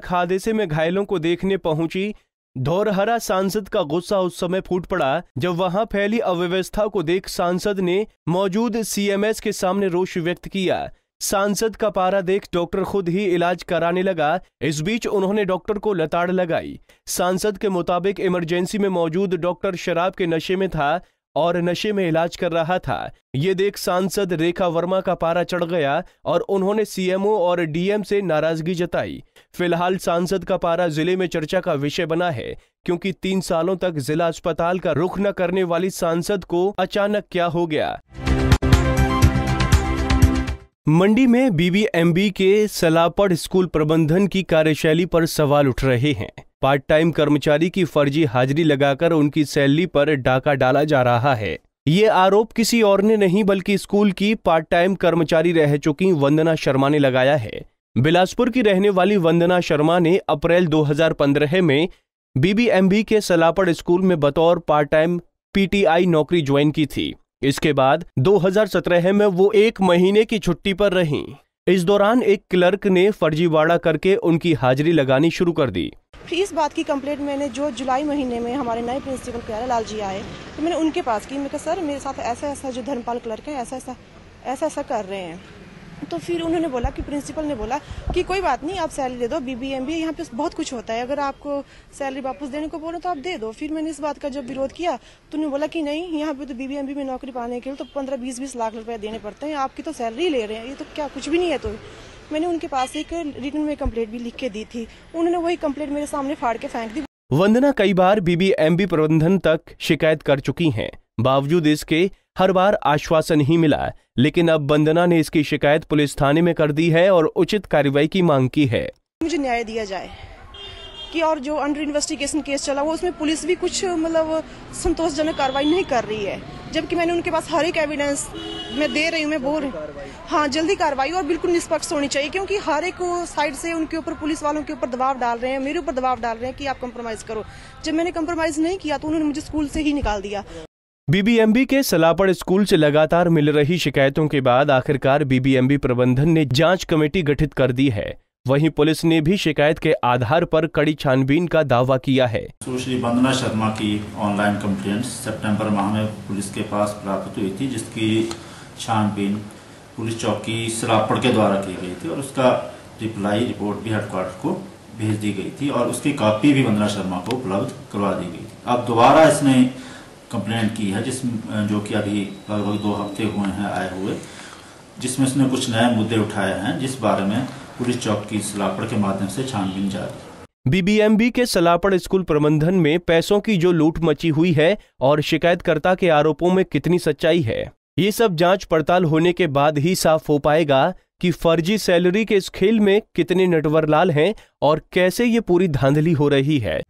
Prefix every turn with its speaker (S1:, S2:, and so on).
S1: सड़क हादसे में घायलों को देखने पहुँची, धौरहरा सांसद का गुस्सा उस समय फूट पड़ा, जब वहाँ फैली अव्यवस्था को देख सांसद ने मौजूद सीएमएस के सामने रोष व्यक्त किया। सांसद का पारा देख डॉक्टर खुद ही इलाज कराने लगा। इस बीच उन्होंने डॉक्टर को लताड़ लगाई। सांसद के मुताबिक इमरजेंसी में मौजूद डॉक्टर शराब के नशे में था और नशे में इलाज कर रहा था। ये देख सांसद रेखा वर्मा का पारा चढ़ गया और उन्होंने सीएमओ और डीएम से नाराज़गी जताई। फ़िलहाल सांसद का पारा ज़िले में चर्चा का विषय बना है, क्योंकि तीन सालों तक जिला अस्पताल का रुख न करने वाली सांसद को अचानक क्या हो गया? मंडी में बीबीएमबी के सलापड़ स्कूल प्रबंधन की कार्यशैली पर सवाल उठ रहे हैं। पार्ट टाइम कर्मचारी की फर्जी हाजिरी लगाकर उनकी सैलरी पर डाका डाला जा रहा है। ये आरोप किसी और ने नहीं, बल्कि स्कूल की पार्ट टाइम कर्मचारी रह चुकी वंदना शर्मा ने लगाया है। बिलासपुर की रहने वाली वंदना शर्मा ने अप्रैल 2015 में बीबीएमबी के सलापड़ स्कूल में बतौर पार्ट टाइम पीटीआई नौकरी ज्वाइन की थी। इसके बाद 2017 में वो एक महीने की छुट्टी पर रहीं। इस दौरान एक क्लर्क ने फर्जीवाड़ा करके उनकी हाजिरी लगानी शुरू कर दी।
S2: इस बात की कंप्लेंट मैंने जो जुलाई महीने में हमारे नए प्रिंसिपल प्यारे लाल जी आए तो मैंने उनके पास की मैं सर, मेरे साथ ऐसा ऐसा जो धर्मपाल क्लर्क है ऐसा ऐसा ऐसा ऐसा कर रहे हैं। तो फिर उन्होंने बोला कि प्रिंसिपल ने बोला कि कोई बात नहीं, आप सैलरी दे दो बीबीएमबी यहाँ पे बहुत कुछ होता है। अगर आपको सैलरी वापस देने को बोलो तो आप दे दो। फिर मैंने इस बात का जब विरोध किया तो उन्होंने बोला कि नहीं, यहाँ पे तो बीबीएमबी में नौकरी पाने के लिए तो पंद्रह, बीस बीस लाख रुपए देने पड़ते हैं। आपकी तो सैलरी ले रहे हैं, ये तो क्या कुछ भी नहीं है तो। मैंने उनके पास एक रिटर्न में कंप्लेंट भी लिख के दी थी। उन्होंने वही कंप्लेंट मेरे सामने फाड़ के फेंक दी।
S1: वंदना कई बार बीबीएमबी प्रबंधन तक शिकायत कर चुकी हैं। बावजूद इसके हर बार आश्वासन ही मिला, लेकिन अब वंदना ने इसकी शिकायत पुलिस थाने में कर दी है और उचित कार्रवाई की मांग की है।
S2: मुझे न्याय दिया जाए कि और जो अंडर इन्वेस्टिगेशन केस चला, वो उसमें पुलिस भी कुछ मतलब संतोषजनक कार्रवाई नहीं कर रही है। जबकि मैंने उनके पास हर एक एविडेंस मैं दे रही हूँ, मैं बोल रही हूँ। हाँ जल्दी कार्रवाई और बिल्कुल निष्पक्ष होनी चाहिए, क्योंकि हर एक साइड से उनके ऊपर, पुलिस वालों के ऊपर दबाव डाल रहे हैं, मेरे ऊपर दबाव डाल रहे हैं कि आप कंप्रोमाइज करो। जब मैंने कंप्रोमाइज नहीं किया तो उन्होंने मुझे स्कूल से ही निकाल दिया।
S1: बीबीएमबी के सलापड़ स्कूल से लगातार मिल रही शिकायतों के बाद आखिरकार बीबीएमबी प्रबंधन ने जाँच कमेटी गठित कर दी है। वहीं पुलिस ने भी शिकायत के आधार पर कड़ी छानबीन का दावा किया है।
S3: सुश्री वंदना शर्मा की ऑनलाइन कंप्लेंट सितंबर माह में पुलिस के पास प्राप्त हुई थी, जिसकी छानबीन पुलिस चौकी सलापड़ के द्वारा की गई थी और उसका रिप्लाई रिपोर्ट भी हेडक्वार्टर को भेज दी गई थी और उसकी कॉपी भी वंदना शर्मा को उपलब्ध करवा दी गई थी। अब दोबारा इसने कंप्लेंट की है, जिस जो कि अभी लगभग दो हफ़्ते हुए हैं आए हुए, जिसमें उसने कुछ नए मुद्दे उठाए हैं, जिस बारे में पुलिस चौक की सलापड़ के माध्यम से छानबीन जारी।
S1: बीबीएमबी के सलापड़ स्कूल प्रबंधन में पैसों की जो लूट मची हुई है और शिकायतकर्ता के आरोपों में कितनी सच्चाई है, ये सब जाँच पड़ताल होने के बाद ही साफ़ हो पाएगा कि फर्जी सैलरी के इस खेल में कितने नटवरलाल हैं और कैसे ये पूरी धांधली हो रही है।